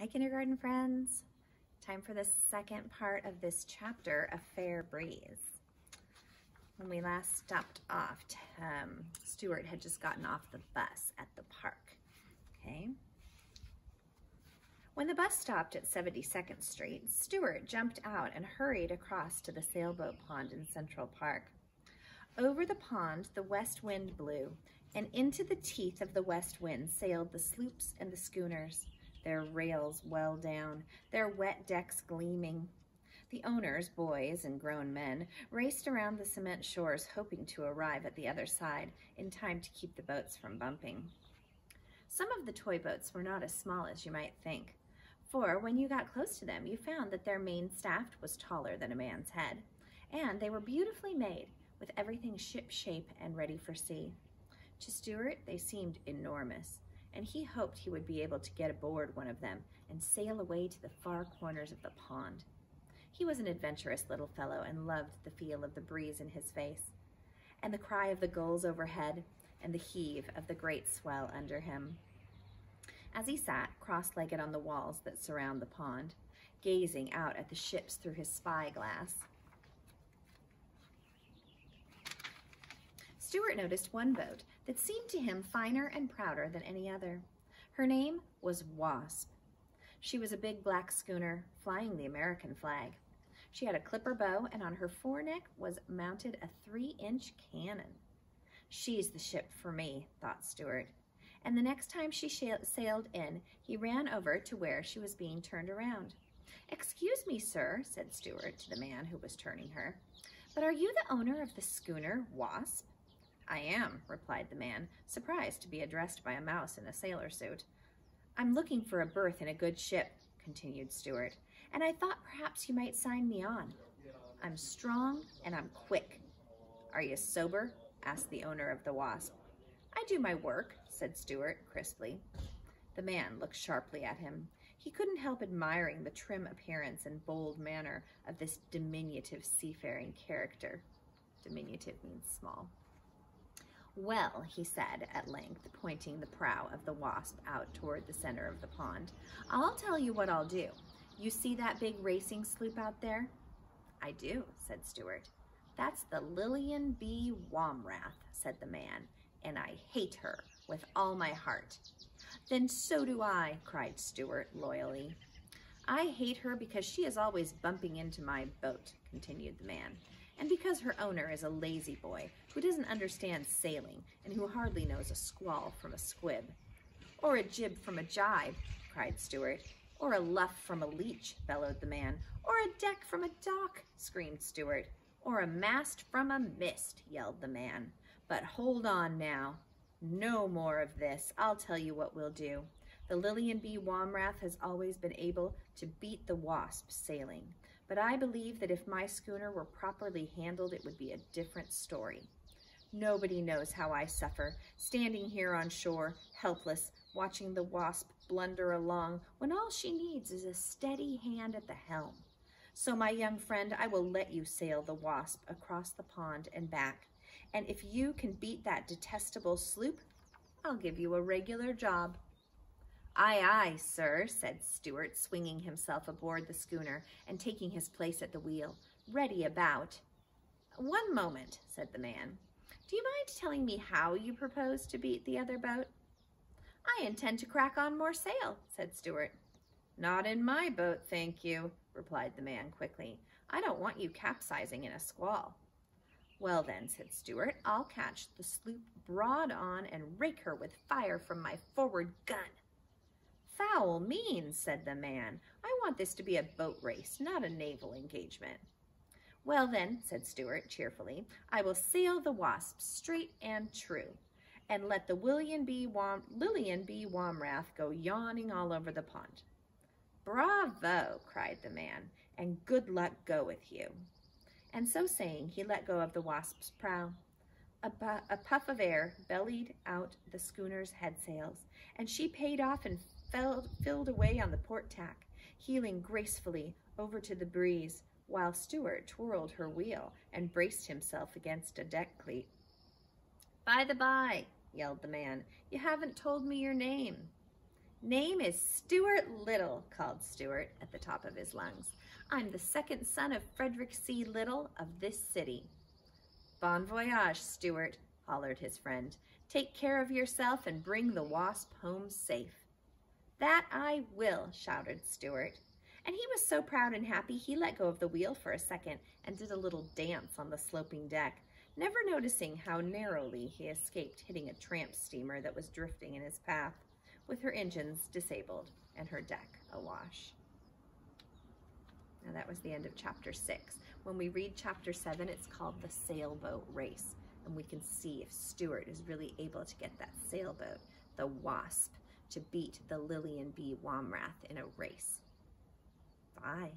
Hi, kindergarten friends. Time for the second part of this chapter, A Fair Breeze. When we last stopped off, um, Stuart had just gotten off the bus at the park, okay? When the bus stopped at 72nd Street, Stuart jumped out and hurried across to the sailboat pond in Central Park. Over the pond, the west wind blew, and into the teeth of the west wind sailed the sloops and the schooners their rails well down, their wet decks gleaming. The owners, boys and grown men, raced around the cement shores hoping to arrive at the other side in time to keep the boats from bumping. Some of the toy boats were not as small as you might think, for when you got close to them, you found that their main staff was taller than a man's head, and they were beautifully made, with everything ship-shape and ready for sea. To Stuart, they seemed enormous, and he hoped he would be able to get aboard one of them and sail away to the far corners of the pond. He was an adventurous little fellow and loved the feel of the breeze in his face, and the cry of the gulls overhead, and the heave of the great swell under him. As he sat cross-legged on the walls that surround the pond, gazing out at the ships through his spyglass, Stuart noticed one boat that seemed to him finer and prouder than any other. Her name was Wasp. She was a big black schooner flying the American flag. She had a clipper bow and on her foredeck was mounted a three-inch cannon. She's the ship for me, thought Stuart. And the next time she sailed in, he ran over to where she was being turned around. Excuse me, sir, said Stuart to the man who was turning her, but are you the owner of the schooner Wasp? I am, replied the man, surprised to be addressed by a mouse in a sailor suit. I'm looking for a berth in a good ship, continued Stuart, and I thought perhaps you might sign me on. I'm strong and I'm quick. Are you sober? asked the owner of the Wasp. I do my work, said Stuart crisply. The man looked sharply at him. He couldn't help admiring the trim appearance and bold manner of this diminutive seafaring character. Diminutive means small. Well, he said at length, pointing the prow of the wasp out toward the center of the pond, I'll tell you what I'll do. You see that big racing sloop out there? I do, said Stuart. That's the Lillian B. Womrath, said the man, and I hate her with all my heart. Then so do I, cried Stuart loyally. I hate her because she is always bumping into my boat, continued the man and because her owner is a lazy boy who doesn't understand sailing and who hardly knows a squall from a squib. Or a jib from a jibe, cried Stuart. Or a luff from a leech, bellowed the man. Or a deck from a dock, screamed Stuart. Or a mast from a mist, yelled the man. But hold on now. No more of this. I'll tell you what we'll do. The Lillian B. Womrath has always been able to beat the Wasp sailing but I believe that if my schooner were properly handled, it would be a different story. Nobody knows how I suffer, standing here on shore, helpless, watching the wasp blunder along when all she needs is a steady hand at the helm. So, my young friend, I will let you sail the wasp across the pond and back. And if you can beat that detestable sloop, I'll give you a regular job. Aye, aye, sir, said Stuart, swinging himself aboard the schooner and taking his place at the wheel, ready about. One moment, said the man. Do you mind telling me how you propose to beat the other boat? I intend to crack on more sail, said Stuart. Not in my boat, thank you, replied the man quickly. I don't want you capsizing in a squall. Well then, said Stuart, I'll catch the sloop broad on and rake her with fire from my forward gun foul means, said the man. I want this to be a boat race, not a naval engagement. Well then, said Stuart cheerfully, I will sail the Wasp straight and true, and let the William B. Wom Lillian B. Womrath go yawing all over the pond. Bravo, cried the man, and good luck go with you. And so saying, he let go of the Wasp's prow. A, a puff of air bellied out the schooner's head sails, and she paid off and fell, filled away on the port tack, heeling gracefully over to the breeze, while Stuart twirled her wheel and braced himself against a deck cleat. By the by, yelled the man, you haven't told me your name. Name is Stuart Little, called Stuart at the top of his lungs. I'm the second son of Frederick C. Little of this city. Bon voyage, Stuart, hollered his friend. Take care of yourself and bring the wasp home safe. That I will, shouted Stuart. And he was so proud and happy he let go of the wheel for a second and did a little dance on the sloping deck, never noticing how narrowly he escaped hitting a tramp steamer that was drifting in his path, with her engines disabled and her deck awash. Now that was the end of chapter six. When we read chapter seven, it's called the sailboat race. And we can see if Stuart is really able to get that sailboat, the Wasp, to beat the Lillian B. Womrath in a race. Bye.